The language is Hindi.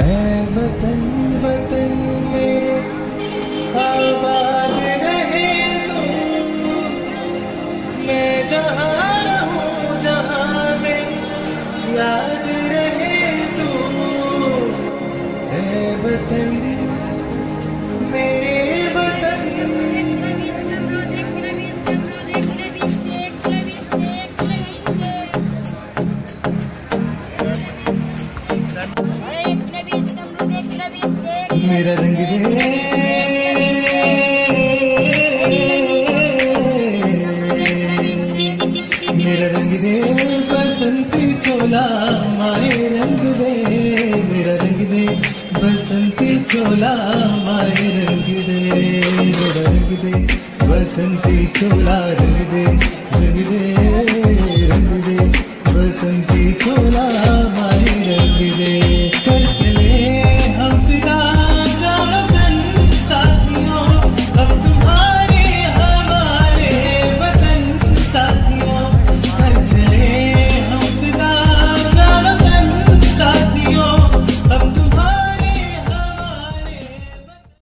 वतन वतन मेरे, आबाद रहे तू। मैं जहाँ रहूँ, जहाँ में याद रहे तू। ऐ वतन, मेरे वतन। मेरा रंग दे। मेरा रंग दे, बसंती चोला माए रंग दे। मेरा रंग दे, बसंती चोला माए रंग दे। मेरा रंग दे, बसंती चोला रंग दे रंग दे रंग दे। बसंती चोला